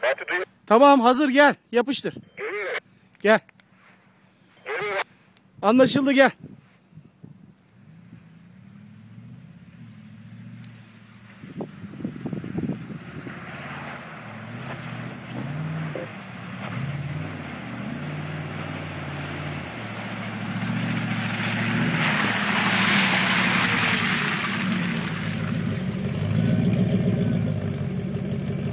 Fatih duyuyor. Tamam hazır gel. Yapıştır. Geliyor. Gel. Geliyor. Anlaşıldı gel.